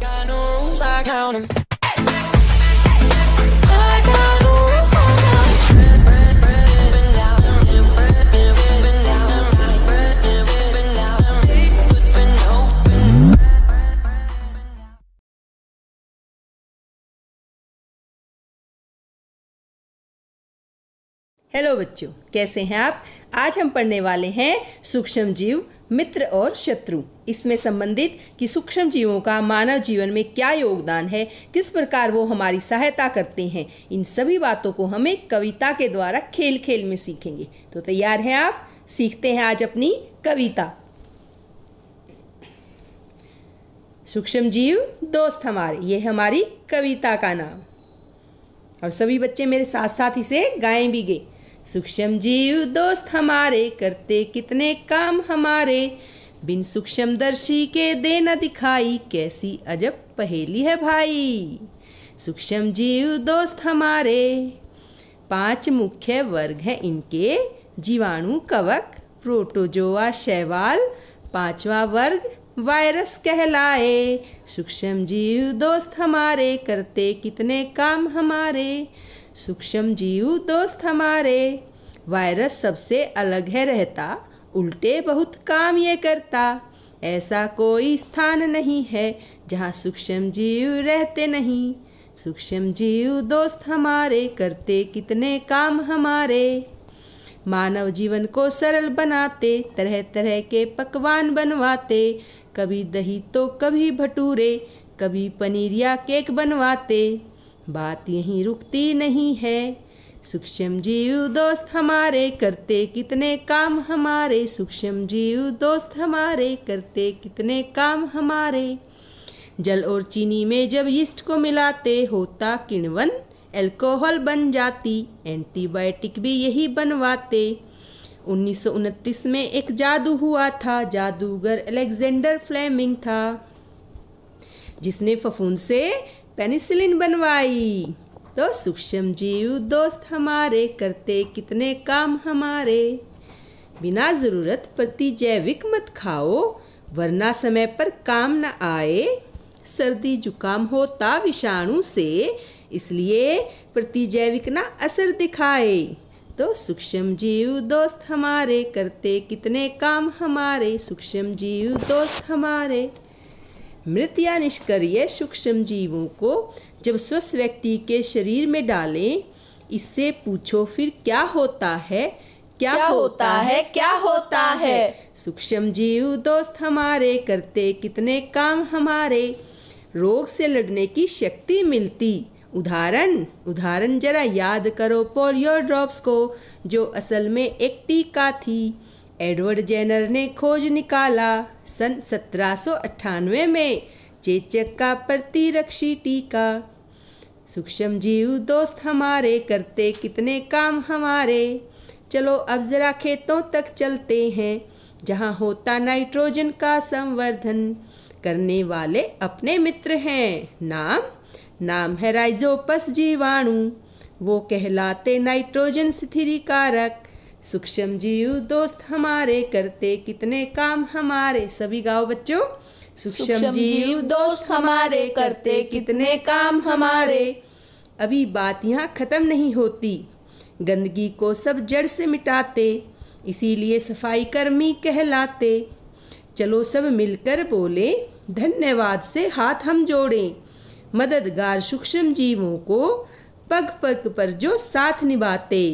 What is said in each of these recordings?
got no rules, I count 'em. Hello बच्चों, कैसे हैं आप? आज हम पढ़ने वाले हैं सूक्ष्म जीव, मित्र और शत्रु। इसमें संबंधित कि सूक्ष्म जीवों का मानव जीवन में क्या योगदान है, किस प्रकार वो हमारी सहायता करते हैं, इन सभी बातों को हम एक कविता के द्वारा खेल खेल में सीखेंगे। तो तैयार हैं आप? सीखते हैं आज अपनी कविता। सूक्ष्म जीव, दोस्त हमारे, ये हमारी कविता का नाम। और सभी बच्चे मेरे साथ साथ इसे गाएँ भी गए सूक्ष्म जीव दोस्त हमारे करते कितने काम हमारे। बिन सूक्ष्म दर्शी के दे न दिखाई कैसी अजब पहेली है भाई। सूक्ष्म जीव दोस्त हमारे, पाँच मुख्य वर्ग हैं इनके। जीवाणु कवक, प्रोटोजोआ शैवाल, पांचवा वर्ग वायरस कहलाए। सूक्ष्म जीव दोस्त हमारे करते कितने काम हमारे। सूक्ष्म जीव दोस्त हमारे। वायरस सबसे अलग है रहता, उल्टे बहुत काम ये करता। ऐसा कोई स्थान नहीं है जहाँ सूक्ष्म जीव रहते नहीं। सूक्ष्म जीव दोस्त हमारे करते कितने काम हमारे। मानव जीवन को सरल बनाते तरह तरह के पकवान बनवाते। कभी दही तो कभी भटूरे, कभी पनीर या केक बनवाते। बात यहीं रुकती नहीं है। सूक्ष्म जीव दोस्त हमारे करते कितने काम हमारे। सूक्ष्म जीव दोस्त हमारे करते कितने काम हमारे। जल और चीनी में जब यीस्ट को मिलाते होता किण्वन एल्कोहल बन जाती, एंटीबायोटिक भी यही बनवाते। उन्नीस सौ उनतीस में एक जादू हुआ था, जादूगर अलेक्जेंडर फ्लेमिंग था। जिसने फफूंद से पेनिसिलिन बनवाई। तो सूक्ष्म जीव दोस्त हमारे करते कितने काम हमारे। बिना ज़रूरत प्रति जैविक मत खाओ, वरना समय पर काम न आए। सर्दी जुकाम होता विषाणु से, इसलिए प्रतिजैविक ना असर दिखाए। तो सूक्ष्म जीव दोस्त हमारे करते कितने काम हमारे। सूक्ष्म जीव दोस्त हमारे। मृत या निष्क्रिय सूक्ष्म जीवों को जब स्वस्थ व्यक्ति के शरीर में डालें इससे पूछो फिर क्या होता है? क्या, क्या होता है? क्या होता है? सूक्ष्म जीव दोस्त हमारे करते कितने काम हमारे। रोग से लड़ने की शक्ति मिलती। उदाहरण उदाहरण जरा याद करो पोलियो ड्रॉप्स को जो असल में एक टीका थी। एडवर्ड जेनर ने खोज निकाला सन सत्रह में चेचक का प्रतिरक्षी टीका। सूक्ष्म जीव दोस्त हमारे करते कितने काम हमारे। चलो अब ज़रा खेतों तक चलते हैं, जहाँ होता नाइट्रोजन का संवर्धन। करने वाले अपने मित्र हैं, नाम? नाम है राइजोपस जीवाणु। वो कहलाते नाइट्रोजन स्थिरीकारक। सूक्ष्म जीव दोस्त हमारे करते कितने काम हमारे सभी गाँव बच्चों। सूक्ष्म जीव दोस्त हमारे करते कितने काम हमारे। अभी बात यहाँ खत्म नहीं होती। गंदगी को सब जड़ से मिटाते इसीलिए सफ़ाई कर्मी कहलाते। चलो सब मिलकर बोले धन्यवाद से हाथ हम जोड़ें। मददगार सूक्ष्म जीवों को पग पग पर जो साथ निभाते।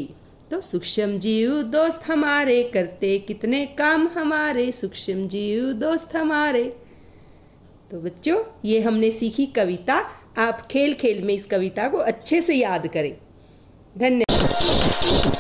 तो सूक्ष्म जीव दोस्त हमारे करते, कितने काम हमारे, सूक्ष्म जीव दोस्त हमारे। तो बच्चों, ये हमने सीखी कविता। आप खेल खेल में इस कविता को अच्छे से याद करें। धन्यवाद